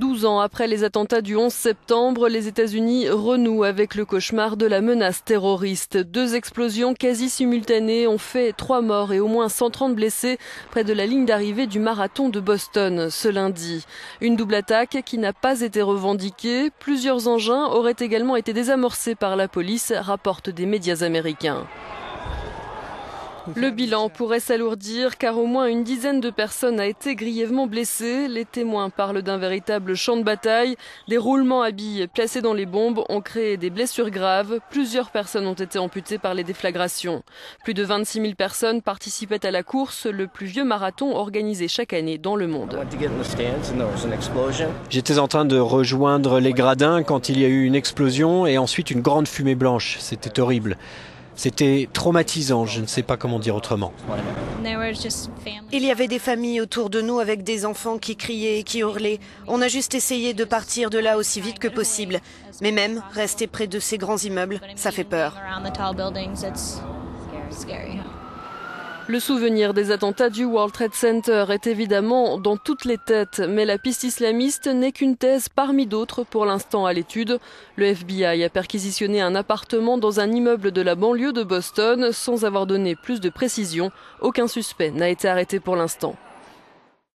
12 ans après les attentats du 11 septembre, les États-Unis renouent avec le cauchemar de la menace terroriste. Deux explosions quasi simultanées ont fait trois morts et au moins 130 blessés près de la ligne d'arrivée du marathon de Boston ce lundi. Une double attaque qui n'a pas été revendiquée. Plusieurs engins auraient également été désamorcés par la police, rapportent des médias américains. Le bilan pourrait s'alourdir car au moins une dizaine de personnes a été grièvement blessées. Les témoins parlent d'un véritable champ de bataille. Des roulements à billes placés dans les bombes ont créé des blessures graves. Plusieurs personnes ont été amputées par les déflagrations. Plus de 26 000 personnes participaient à la course, le plus vieux marathon organisé chaque année dans le monde. J'étais en train de rejoindre les gradins quand il y a eu une explosion et ensuite une grande fumée blanche. C'était horrible. C'était traumatisant, je ne sais pas comment dire autrement. Il y avait des familles autour de nous avec des enfants qui criaient et qui hurlaient. On a juste essayé de partir de là aussi vite que possible. Mais même, rester près de ces grands immeubles, ça fait peur. Le souvenir des attentats du World Trade Center est évidemment dans toutes les têtes, mais la piste islamiste n'est qu'une thèse parmi d'autres pour l'instant à l'étude. Le FBI a perquisitionné un appartement dans un immeuble de la banlieue de Boston sans avoir donné plus de précisions. Aucun suspect n'a été arrêté pour l'instant.